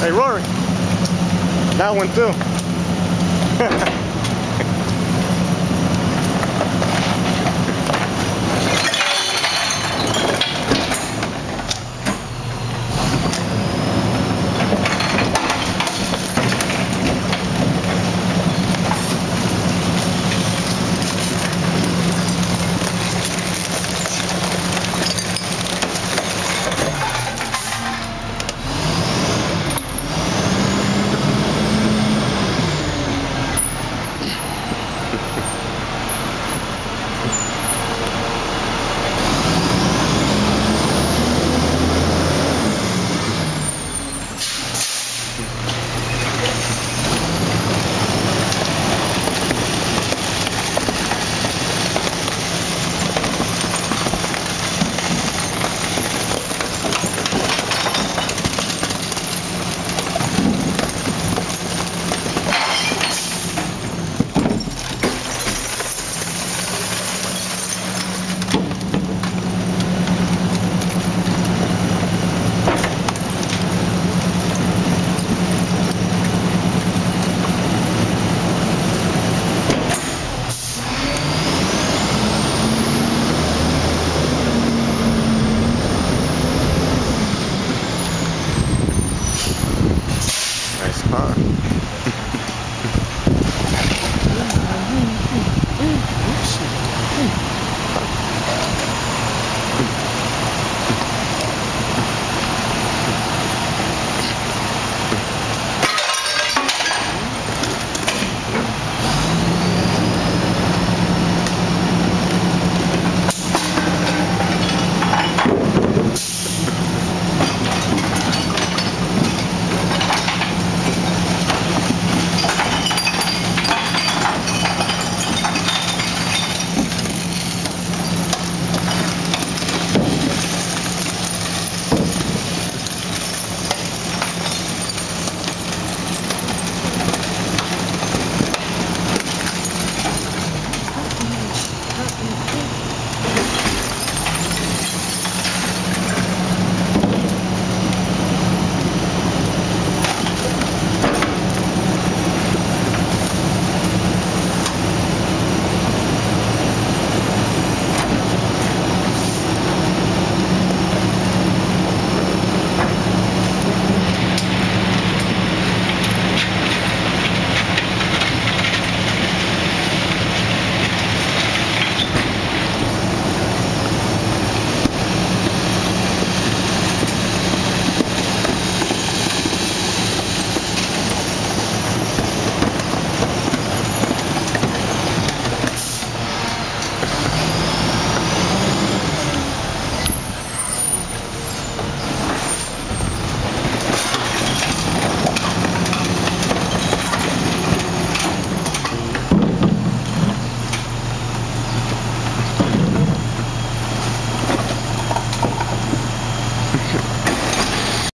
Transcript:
Hey, Rory. That one too.